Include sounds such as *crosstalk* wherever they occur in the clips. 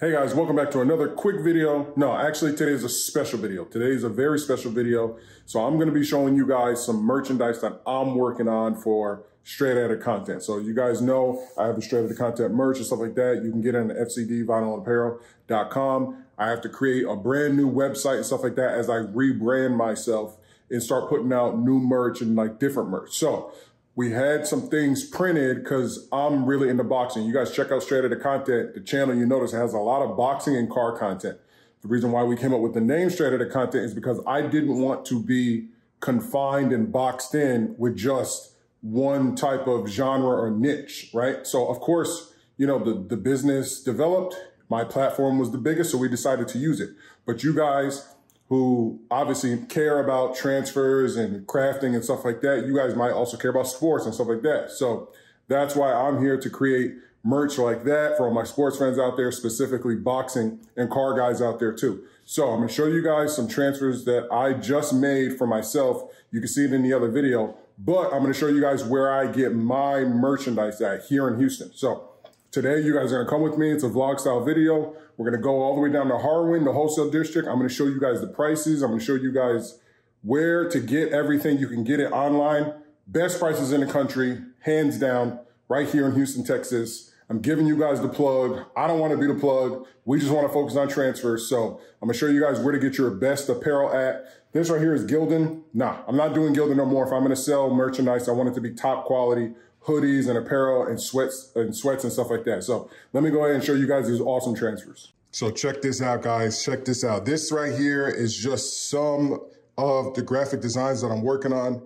Hey guys, welcome back to another quick video. No, actually today is a special video. Today is a very special video. So I'm gonna be showing you guys some merchandise that I'm working on for Straight Outta Content. So you guys know I have the Straight Outta Content merch and stuff like that. You can get it on fcdvinylandapparel.com. I have to create a brand new website and stuff like that as I rebrand myself and start putting out new merch and like different merch. So we had some things printed because I'm really into boxing. You guys check out Straight Outta Content, the channel you notice has a lot of boxing and car content. The reason why we came up with the name Straight Outta Content is because I didn't want to be confined and boxed in with just one type of genre or niche, right? So of course, you know, the, the business developed, my platform was the biggest, so we decided to use it. But you guys who obviously care about transfers and crafting and stuff like that. You guys might also care about sports and stuff like that. So that's why I'm here to create merch like that for all my sports friends out there, specifically boxing and car guys out there too. So I'm to show you guys some transfers that I just made for myself. You can see it in the other video, but I'm to show you guys where I get my merchandise at here in Houston. So Today, you guys are gonna come with me. It's a vlog style video. We're gonna go all the way down to Harwin, the wholesale district. I'm gonna show you guys the prices. I'm gonna show you guys where to get everything. You can get it online. Best prices in the country, hands down, right here in Houston, Texas. I'm giving you guys the plug. I don't want to be the plug. We just want to focus on transfers. So I'm to show you guys where to get your best apparel at. This right here is Gildan. Nah, I'm not doing Gildan no more. If I'm to sell merchandise, I want it to be top quality hoodies and apparel and sweats and sweats and stuff like that. So let me go ahead and show you guys these awesome transfers. So check this out, guys. Check this out. This right here is just some of the graphic designs that I'm working on.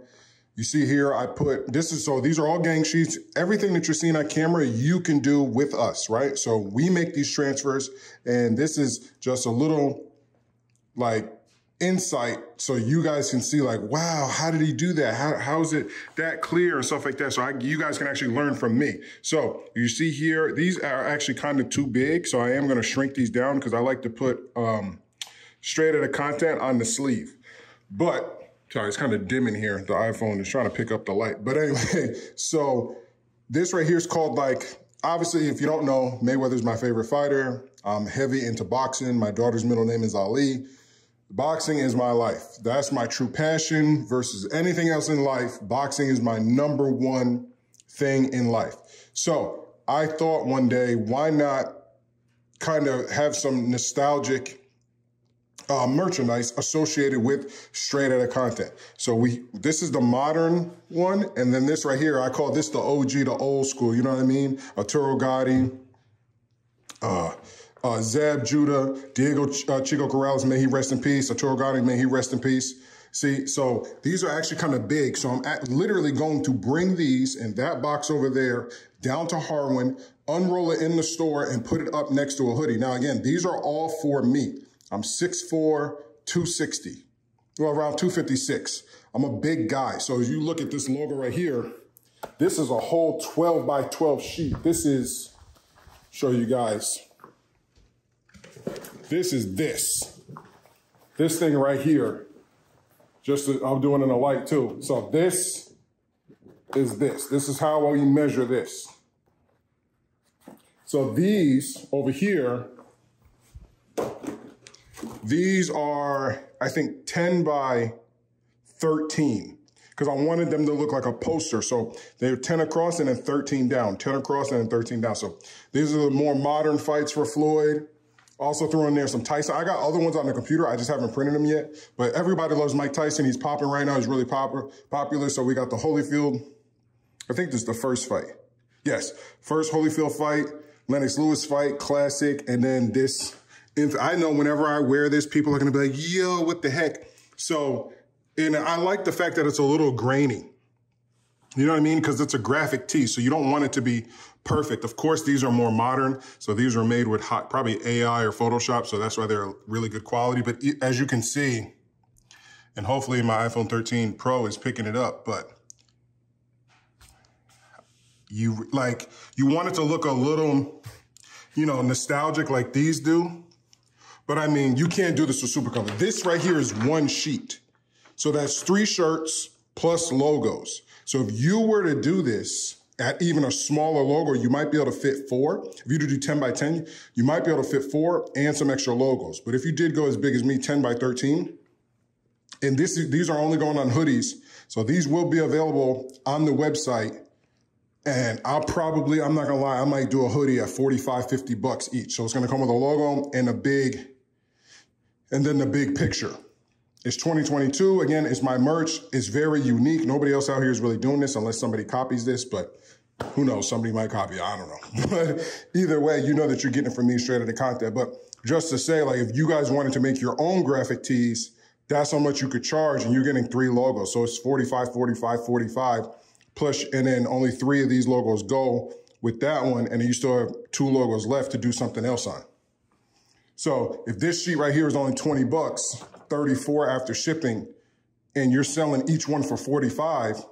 You see here, I put, this is, so these are all gang sheets. Everything that you're seeing on camera, you can do with us, right? So we make these transfers and this is just a little like insight so you guys can see like, wow, how did he do that? How, how is it that clear and stuff like that? So I, you guys can actually learn from me. So you see here, these are actually kind of too big. So I am going to shrink these down because I like to put um, Straight Outta Content on the sleeve. But sorry, it's kind of dim in here. The iPhone is trying to pick up the light. But anyway, *laughs* so this right here is called like, obviously, if you don't know, Mayweather's my favorite fighter. I'm heavy into boxing. My daughter's middle name is Ali. Boxing is my life. That's my true passion versus anything else in life. Boxing is my number one thing in life. So I thought one day, why not kind of have some nostalgic uh, merchandise associated with straight out of content. So we, this is the modern one. And then this right here, I call this the OG, the old school. You know what I mean? Arturo Gatti, uh, uh, Zab Judah, Diego uh, Chico Corrales, may he rest in peace. Arturo Gatti, may he rest in peace. See, so these are actually kind of big. So I'm at, literally going to bring these in that box over there down to Harwin, unroll it in the store and put it up next to a hoodie. Now, again, these are all for me. I'm 6'4", 260, well, around 256. I'm a big guy. So as you look at this logo right here, this is a whole 12 by 12 sheet. This is, show you guys, this is this. This thing right here. Just I'm doing in a light too. So this is this. This is how we measure this. So these over here, these are, I think, 10 by 13 because I wanted them to look like a poster. So they're 10 across and then 13 down, 10 across and then 13 down. So these are the more modern fights for Floyd. Also throw in there some Tyson. I got other ones on the computer. I just haven't printed them yet. But everybody loves Mike Tyson. He's popping right now. He's really popular. Popular. So we got the Holyfield. I think this is the first fight. Yes, first Holyfield fight, Lennox Lewis fight, classic, and then this. I know whenever I wear this, people are gonna be like, "Yo, what the heck?" So, and I like the fact that it's a little grainy. You know what I mean? Because it's a graphic tee, so you don't want it to be perfect. Of course, these are more modern, so these are made with hot, probably AI or Photoshop, so that's why they're really good quality. But as you can see, and hopefully my iPhone 13 Pro is picking it up, but you like, you want it to look a little, you know, nostalgic like these do. But I mean, you can't do this with Supacolor. This right here is one sheet. So that's three shirts plus logos. So if you were to do this at even a smaller logo, you might be able to fit four. If you to do 10 by 10, you might be able to fit four and some extra logos. But if you did go as big as me, 10 by 13, and this these are only going on hoodies, so these will be available on the website. And I'll probably, I'm not gonna lie, I might do a hoodie at 45, 50 bucks each. So it's gonna come with a logo and a big, and then the big picture. It's 2022. Again, it's my merch. It's very unique. Nobody else out here is really doing this unless somebody copies this, but who knows? Somebody might copy. I don't know. *laughs* But either way, you know that you're getting it from me straight out of content. But just to say, like, if you guys wanted to make your own graphic tees, that's how much you could charge and you're getting three logos. So it's 45, 45, 45 plus, and then only three of these logos go with that one. And you still have two logos left to do something else on. So if this sheet right here is only 20 bucks, 34 after shipping, and you're selling each one for 45,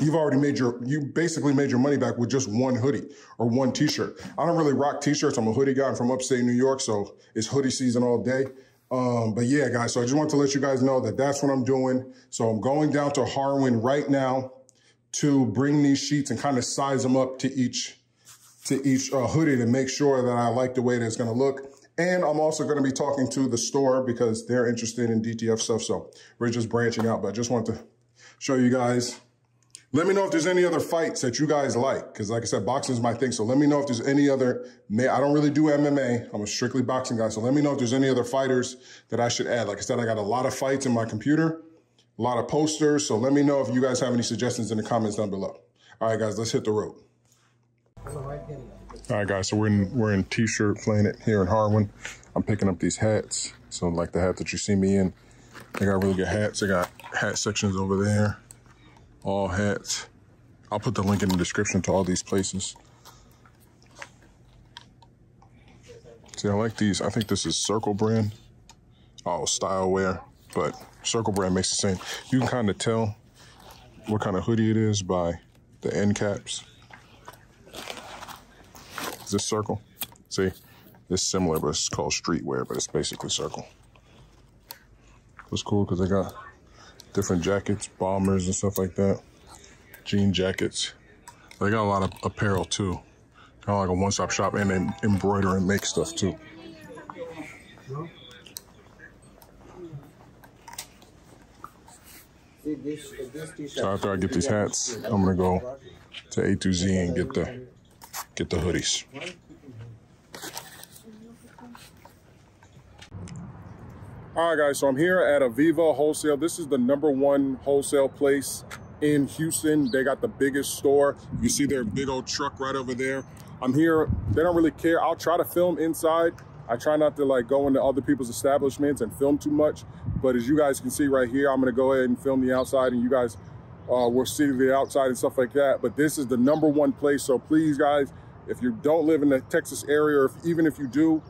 you've already made your, you basically made your money back with just one hoodie or one t-shirt. I don't really rock t-shirts. I'm a hoodie guy. I'm from upstate New York, so it's hoodie season all day. Um, but yeah, guys, so I just want to let you guys know that that's what I'm doing. So I'm going down to Harwin right now to bring these sheets and kind of size them up to each, to each uh, hoodie to make sure that I like the way that it's going to look. And I'm also going to be talking to the store because they're interested in DTF stuff. So we're just branching out, but I just want to show you guys let me know if there's any other fights that you guys like. Cause like I said, boxing is my thing. So let me know if there's any other, I don't really do MMA. I'm a strictly boxing guy. So let me know if there's any other fighters that I should add. Like I said, I got a lot of fights in my computer, a lot of posters. So let me know if you guys have any suggestions in the comments down below. All right, guys, let's hit the road. All right, guys, so we're in, we're in T-shirt Planet here in Harwin. I'm picking up these hats. So like the hat that you see me in, they got really good hats. They got hat sections over there all hats. I'll put the link in the description to all these places. See, I like these. I think this is Circle brand. Oh, style wear, but Circle brand makes the same. You can kind of tell what kind of hoodie it is by the end caps. Is this Circle? See, it's similar, but it's called streetwear, but it's basically Circle. It's cool because they got different jackets, bombers and stuff like that. Jean jackets. They got a lot of apparel too. Kind of like a one-stop shop and they embroider and make stuff too. So after I get these hats, I'm gonna go to A to Z and get the get the hoodies. All right, guys, so I'm here at Aviva Wholesale. This is the number one wholesale place in Houston. They got the biggest store. You see their big old truck right over there. I'm here. They don't really care. I'll try to film inside. I try not to like go into other people's establishments and film too much. But as you guys can see right here, I'm going to go ahead and film the outside and you guys uh, will see the outside and stuff like that. But this is the number one place. So please, guys, if you don't live in the Texas area, or if, even if you do,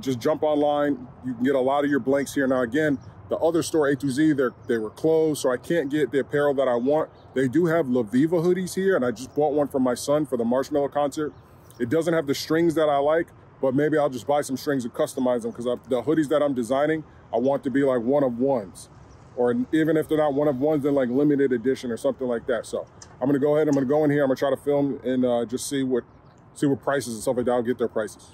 just jump online. You can get a lot of your blanks here. Now, again, the other store, A to Z, they were closed, so I can't get the apparel that I want. They do have La Viva hoodies here, and I just bought one for my son for the Marshmello concert. It doesn't have the strings that I like, but maybe I'll just buy some strings and customize them because the hoodies that I'm designing, I want to be like one of ones. Or even if they're not one of ones, then like limited edition or something like that. So I'm gonna go ahead, I'm gonna go in here, I'm gonna try to film and uh, just see what see what prices and stuff like that. I'll get their prices.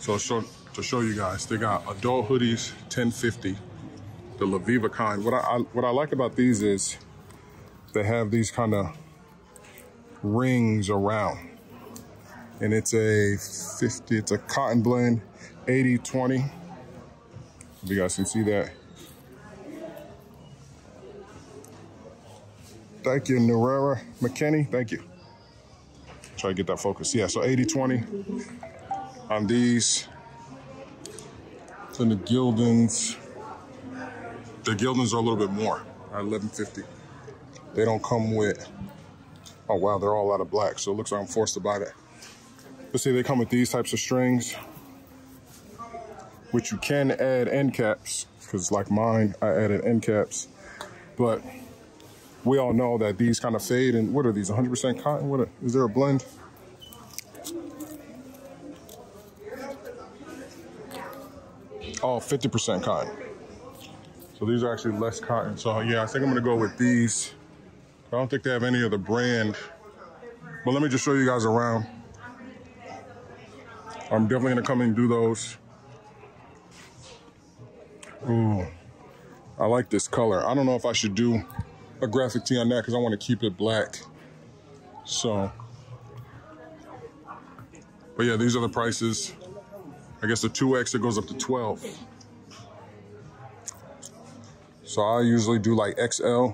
So show, to show you guys, they got adult hoodies, 1050, the Laviva kind. What I, I what I like about these is they have these kind of rings around. And it's a 50, it's a cotton blend, 80-20. If you guys can see that. Thank you, Narera McKinney. Thank you. Try to get that focus. Yeah, so 80-20 on these. Then the Gildans. The Gildans are a little bit more at 1150. They don't come with, oh wow, they're all out of black. So it looks like I'm forced to buy that. But see, they come with these types of strings, which you can add end caps, because like mine, I added end caps. But we all know that these kind of fade. And what are these? 100% cotton? What are, is there a blend? Oh, 50% cotton. So these are actually less cotton. So yeah, I think I'm gonna go with these. I don't think they have any other brand. But let me just show you guys around. I'm definitely gonna come and do those. Ooh, I like this color. I don't know if I should do a graphic tee on that because I want to keep it black. So, but yeah, these are the prices. I guess the 2X, it goes up to 12. So I usually do like XL,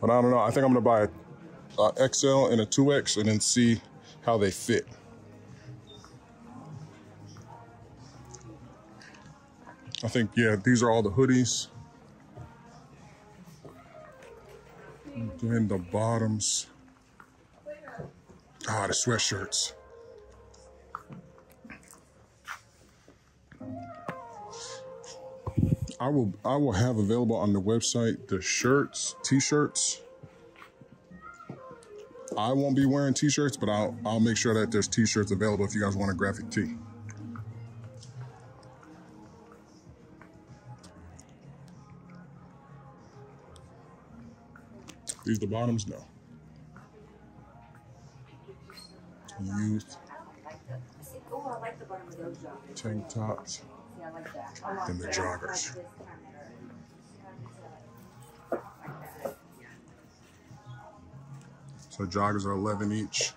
but I don't know. I think I'm gonna buy a, a XL and a 2X and then see how they fit. I think, yeah, these are all the hoodies. And then the bottoms. Ah, the sweatshirts. I will I will have available on the website the shirts, t-shirts. I won't be wearing t-shirts, but I'll I'll make sure that there's t-shirts available if you guys want a graphic tee. These the bottoms? No. Youth. Oh, I like the bottom of those. Tank tops. Yeah, I like that. I like And the joggers. Like this kind of- like that. So joggers are 11 each.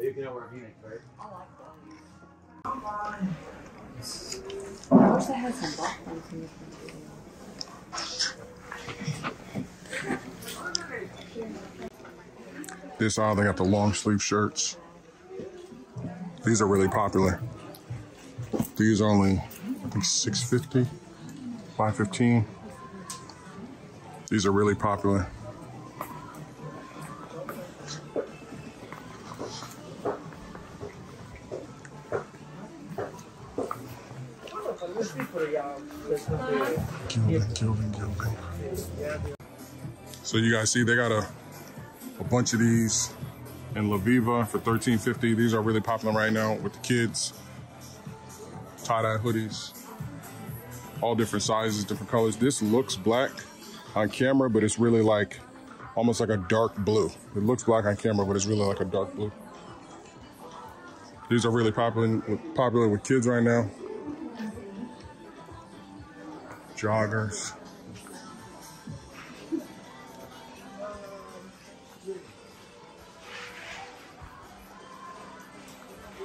You can wear Phoenix, right? I like. I had some black ones in this. This aisle, they got the long sleeve shirts. These are really popular. These are only, I think, 650 515 These are really popular. Gildan, Gildan, Gildan. So you guys see they got a, a bunch of these in La Viva for $13.50. These are really popular right now with the kids. Tie-dye hoodies. All different sizes, different colors. This looks black on camera, but it's really like almost like a dark blue. It looks black on camera, but it's really like a dark blue. These are really popular popular with kids right now. Joggers.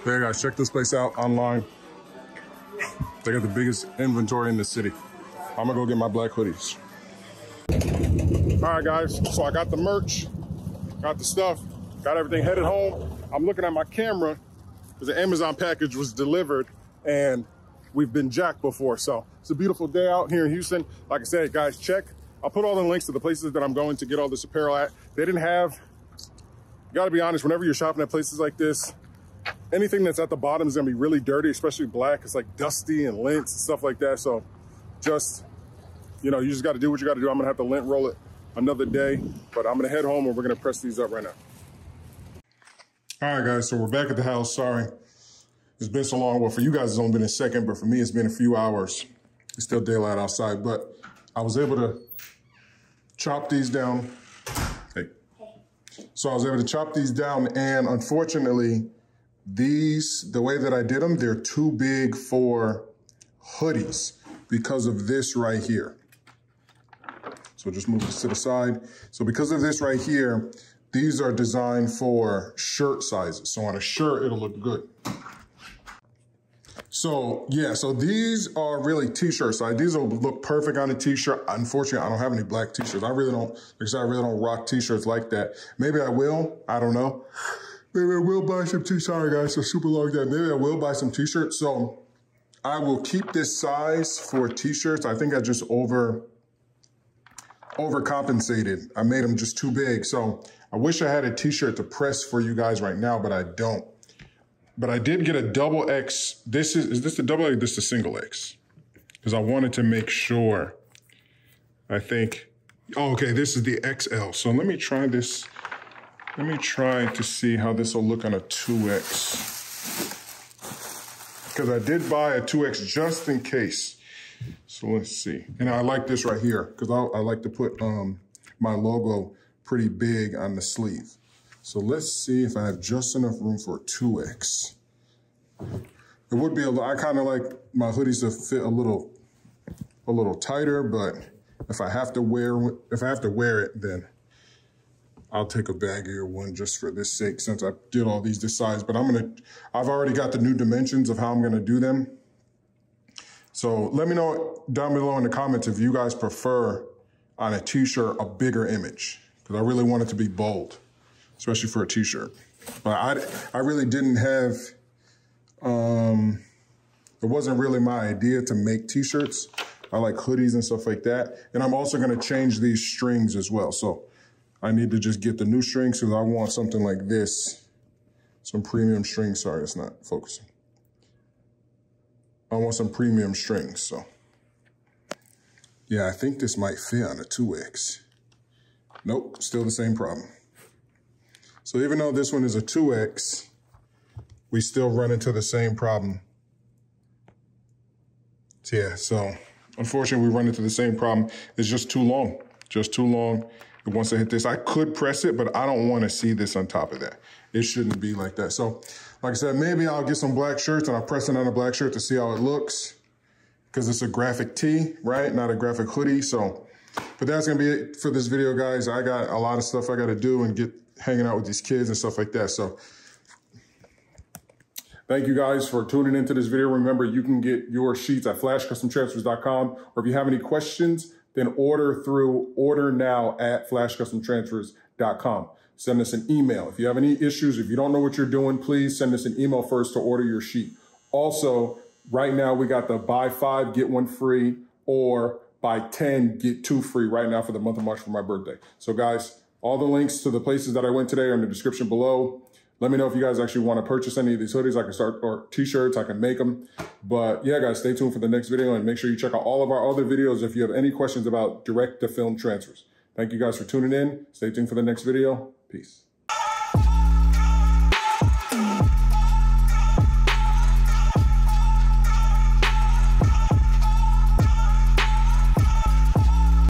There, guys, check this place out online. They got the biggest inventory in the city. I'm gonna go get my black hoodies. All right, guys, so I got the merch, got the stuff, got everything headed home. I'm looking at my camera because the Amazon package was delivered and we've been jacked before. So it's a beautiful day out here in Houston. Like I said, guys, check. I'll put all the links to the places that I'm going to get all this apparel at. They didn't have, gotta be honest, whenever you're shopping at places like this, anything that's at the bottom is gonna be really dirty, especially black. It's like dusty and lint and stuff like that. So just, you know, you just gotta do what you gotta do. I'm gonna have to lint roll it another day, but I'm gonna head home and we're gonna press these up right now. All right, guys, so we're back at the house. Sorry. It's been so long. Well, for you guys, it's only been a second, but for me, it's been a few hours. It's still daylight outside, but I was able to chop these down. Hey. So I was able to chop these down, and unfortunately, these, the way that I did them, they're too big for hoodies because of this right here. So just move this to the side. So because of this right here, these are designed for shirt sizes. So on a shirt, it'll look good. So yeah, so these are really t-shirt size. These will look perfect on a t-shirt. Unfortunately, I don't have any black t-shirts. I really don't, because I really don't rock t-shirts like that. Maybe I will, I don't know. Maybe I will buy some t. Sorry guys, so super long day. Maybe I will buy some t-shirts. So I will keep this size for t-shirts. I think I just over, overcompensated. I made them just too big. So I wish I had a t-shirt to press for you guys right now, but I don't. But I did get a double X. This is, is this the double X? This is single X. Because I wanted to make sure I think, oh, okay, this is the XL. So let me try this. Let me try to see how this will look on a 2X. Because I did buy a 2X just in case. So let's see. And I like this right here because I, I, like to put um, my logo pretty big on the sleeve. So let's see if I have just enough room for a 2X. It would be a I kind of like my hoodies to fit a little, a little tighter, but if I have to wear, if I have to wear it, then I'll take a baggier one just for this sake since I did all these decides. But I'm gonna, I've already got the new dimensions of how I'm gonna do them. So let me know down below in the comments if you guys prefer on a t-shirt a bigger image because I really want it to be bold, especially for a t-shirt. But I, I really didn't have, um, it wasn't really my idea to make t-shirts. I like hoodies and stuff like that. And I'm also gonna change these strings as well. So I need to just get the new strings because I want something like this. Some premium strings. Sorry, it's not focusing. I want some premium strings, so. Yeah, I think this might fit on a 2X. Nope, still the same problem. So even though this one is a 2X, we still run into the same problem. Yeah, so unfortunately we run into the same problem. It's just too long, just too long. Once I hit this, I could press it, but I don't want to see this on top of that. It shouldn't be like that. So like I said, maybe I'll get some black shirts and I'll press it on a black shirt to see how it looks because it's a graphic tee, right? Not a graphic hoodie. So, but that's going to be it for this video, guys. I got a lot of stuff I got to do and get hanging out with these kids and stuff like that. So Thank you guys for tuning into this video. Remember, you can get your sheets at flashcustomtransfers.com. Or if you have any questions, then order through order now at flashcustomtransfers.com send us an email. If you have any issues, if you don't know what you're doing, please send us an email first to order your sheet. Also, right now we got the buy five, get one free, or buy 10, get two free right now for the month of March for my birthday. So guys, all the links to the places that I went today are in the description below. Let me know if you guys actually want to purchase any of these hoodies. I can start, or t-shirts, I can make them. But yeah, guys, stay tuned for the next video and make sure you check out all of our other videos if you have any questions about direct to film transfers. Thank you guys for tuning in. Stay tuned for the next video. Peace.